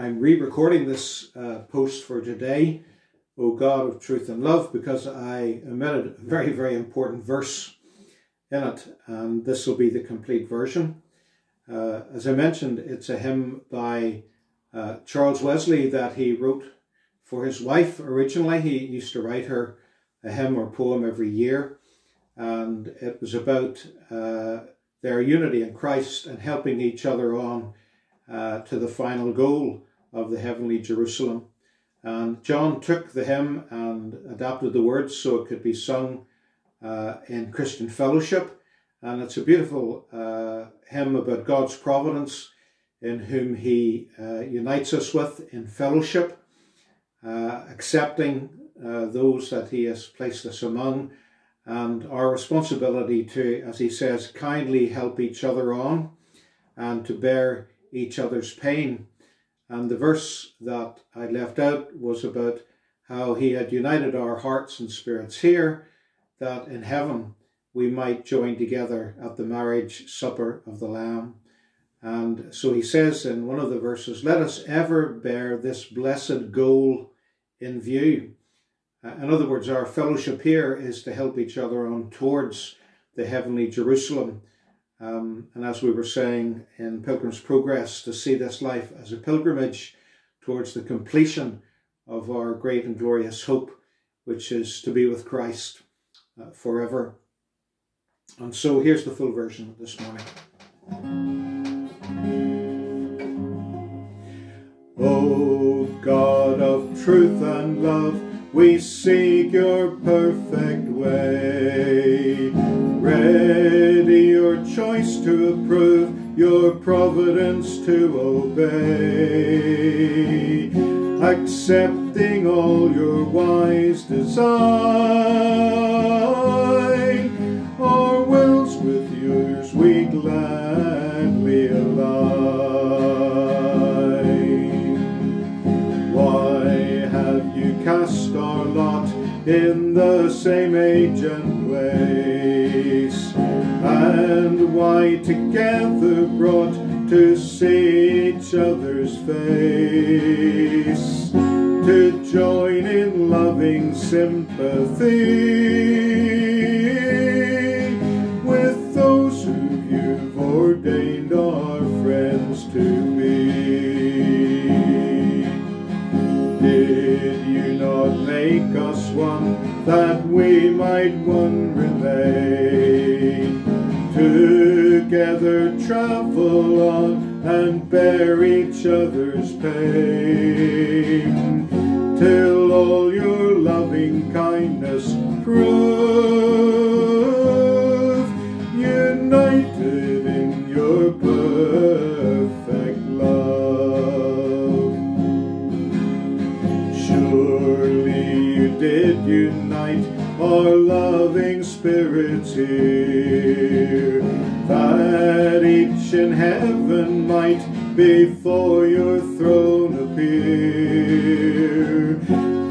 I'm re recording this uh, post for today, O God of truth and love, because I omitted a very, very important verse in it, and this will be the complete version. Uh, as I mentioned, it's a hymn by uh, Charles Wesley that he wrote for his wife originally. He used to write her a hymn or poem every year, and it was about uh, their unity in Christ and helping each other on uh, to the final goal of the heavenly Jerusalem. And John took the hymn and adapted the words so it could be sung uh, in Christian fellowship. And it's a beautiful uh, hymn about God's providence in whom He uh, unites us with in fellowship, uh, accepting uh, those that He has placed us among, and our responsibility to, as He says, kindly help each other on and to bear each other's pain. And the verse that I left out was about how He had united our hearts and spirits here, that in heaven we might join together at the marriage supper of the Lamb. And so he says in one of the verses, Let us ever bear this blessed goal in view. Uh, in other words, our fellowship here is to help each other on towards the heavenly Jerusalem. Um, and as we were saying in Pilgrim's Progress, to see this life as a pilgrimage towards the completion of our great and glorious hope, which is to be with Christ uh, forever. And so here's the full version this morning. O God of truth and love, we seek your perfect way. To approve, your providence to obey. Accepting all your wise design, our wills with yours we gladly align. Why have you cast our lot in the same age and place? And why together brought to see each other's face? To join in loving sympathy Did you not make us one that we might one remain? Together travel on and bear each other's pain till all your loving kindness prove did unite our loving spirits here, that each in heaven might before your throne appear.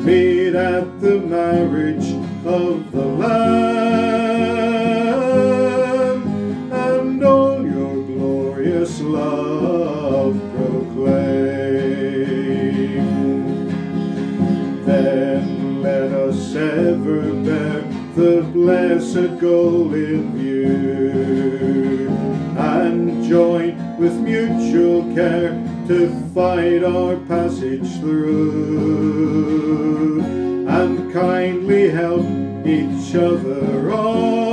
Meet at the marriage of blessed goal in view, and join with mutual care to fight our passage through, and kindly help each other on,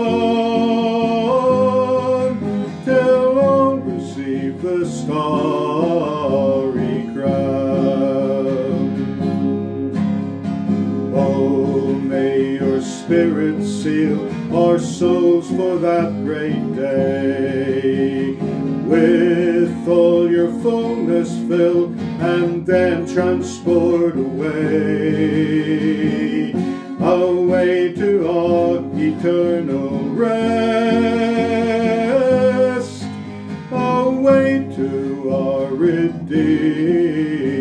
for that great day. With all your fullness fill and then transport away. Away to our eternal rest. Away to our redeemed